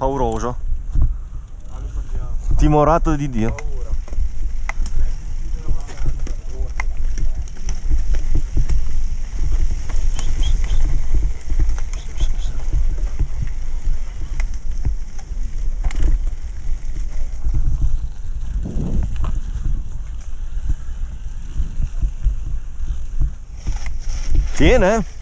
pauroso. Timorato di Dio. Tiene? Vuoi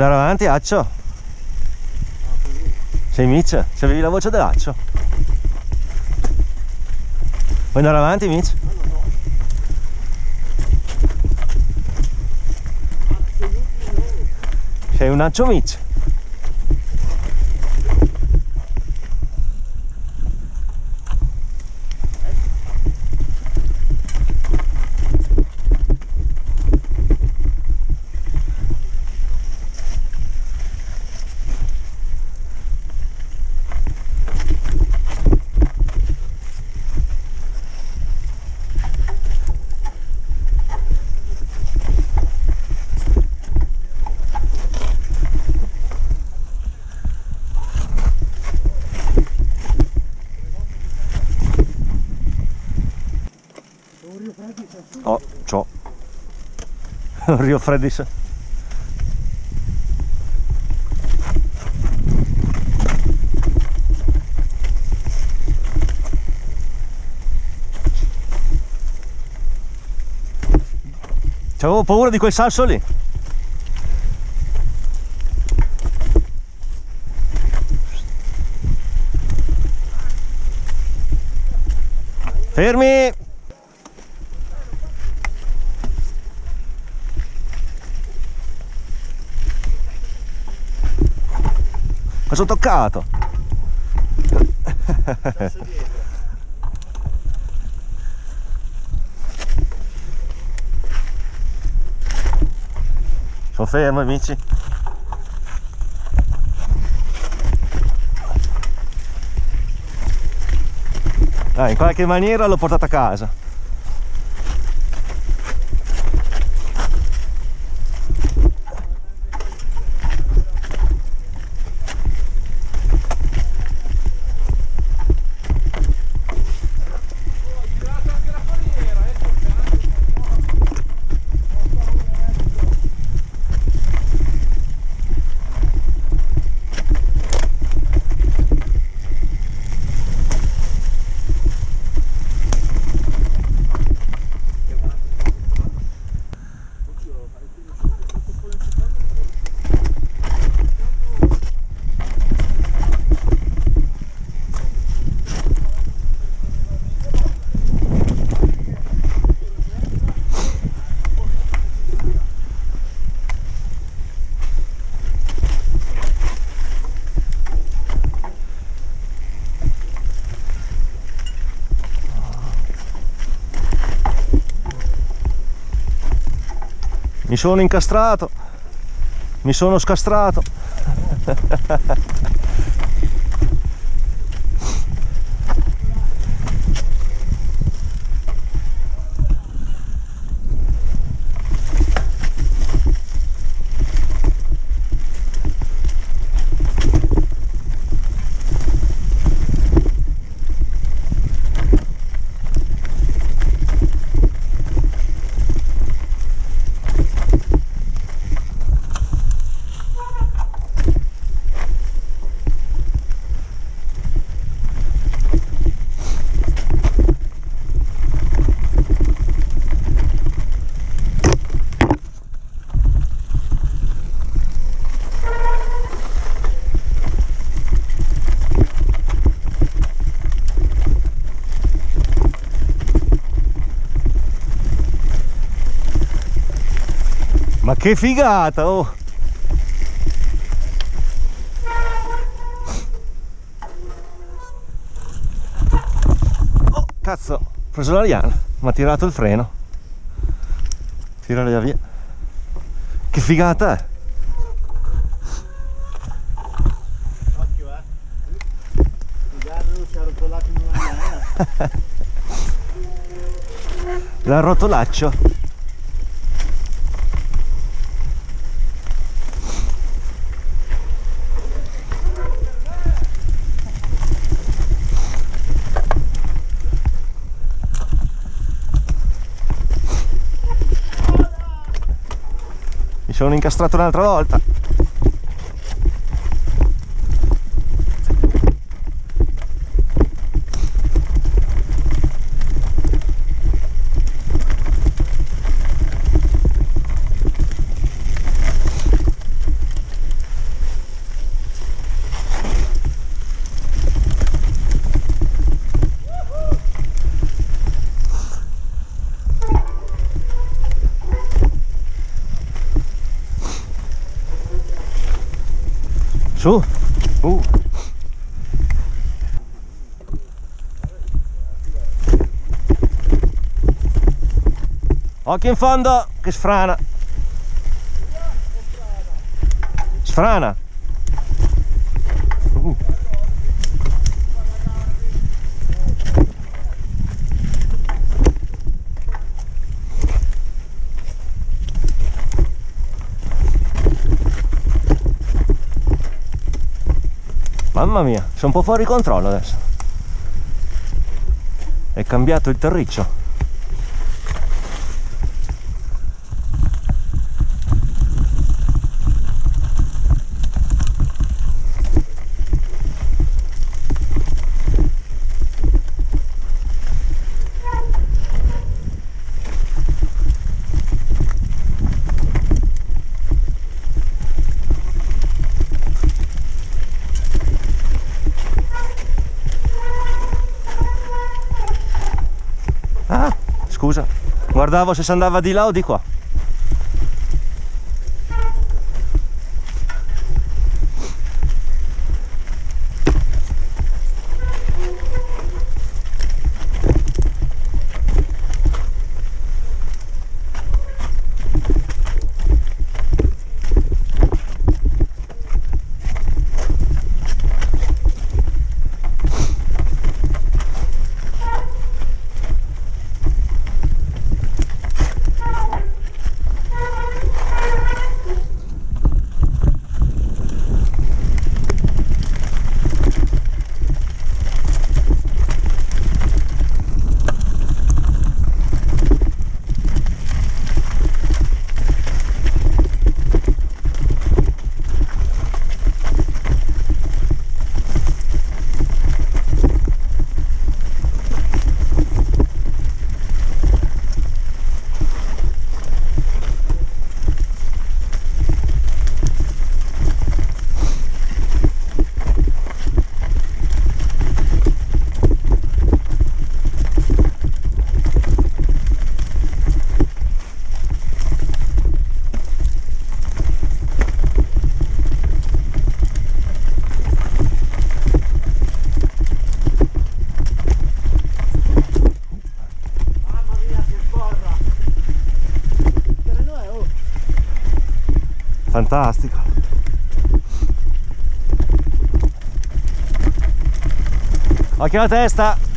andare avanti, Accio? Sei Mitch? C'avevi la voce dell'Accio? Vuoi andare avanti, Mitch? Sei un Accio Mitch? Oh, ciò. Rio Freddis. C'avevo paura di quel sasso lì. Fermi! Ho toccato? Sono fermo amici. Dai, in qualche maniera l'ho portata a casa. Mi sono incastrato. Mi sono scastrato. Ma che figata, oh! oh cazzo, ho preso l'Ariana, mi ha tirato il freno. Tirare via. Che figata è! Occhio, eh! Il Cigarro si è rotolato in una maniera. L'ha rotolaccio. Mi sono incastrato un'altra volta. Su. Uh. Occhio in fondo che sfrana. Sfrana. Mamma mia, sono un po' fuori controllo adesso. È cambiato il terriccio. Guardavo se si andava di là o di qua. Mamma mia che sborra. Che terreno è oh? Fantastico. Occhio alla testa.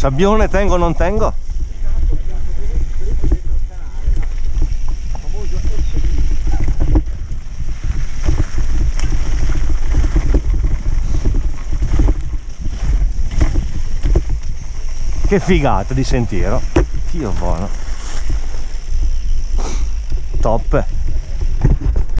Sabbione tengo o non tengo? Che figata di sentiero. Dio buono. Top.